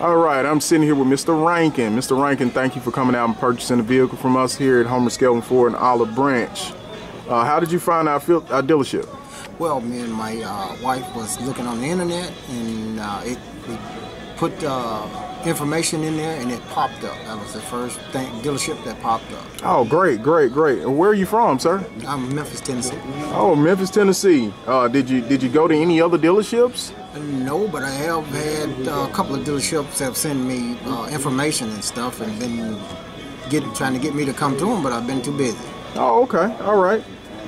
All right, I'm sitting here with Mr. Rankin. Mr. Rankin, thank you for coming out and purchasing a vehicle from us here at Homer Skelton Ford in Olive Branch. Uh, how did you find our, our dealership? Well, me and my uh, wife was looking on the internet, and uh, it we put uh, information in there, and it popped up. That was the first thing, dealership that popped up. Oh, great, great, great. And where are you from, sir? I'm Memphis, Tennessee. Oh, Memphis, Tennessee. Uh, did you did you go to any other dealerships? No, but I have had uh, a couple of dealerships have sent me uh, information and stuff, and been getting trying to get me to come to them, but I've been too busy. Oh, okay, all right.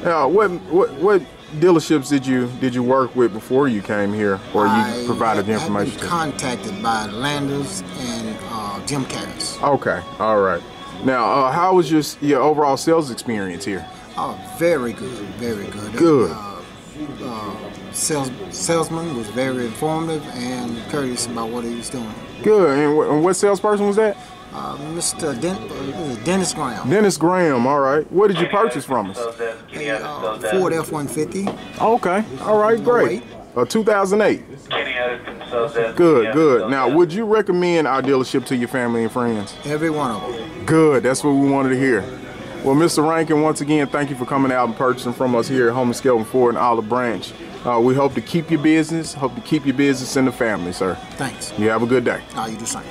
Uh, what what what dealerships did you did you work with before you came here, or you I provided the information? I've been contacted by Landers and uh, Jim Kerras. Okay, all right. Now, uh, how was your your overall sales experience here? Oh, very good, very good. Good. Uh, sales, salesman was very informative and courteous about what he was doing. Good. And, wh- and what salesperson was that? Uh, Mr. Den- uh, Dennis Graham, Dennis Graham. All right. What did you purchase from us? a uh, Ford F-150. Okay. All right. Great. Uh, 2008. Good. Good. Now, would you recommend our dealership to your family and friends? Every one of them. Good. That's what we wanted to hear. Well, Mr. Rankin, once again, thank you for coming out and purchasing from us here at Homer Skelton Ford in Olive Branch. Uh, we hope to keep your business, hope to keep your business in the family, sir. Thanks. You have a good day. Uh, you do the same.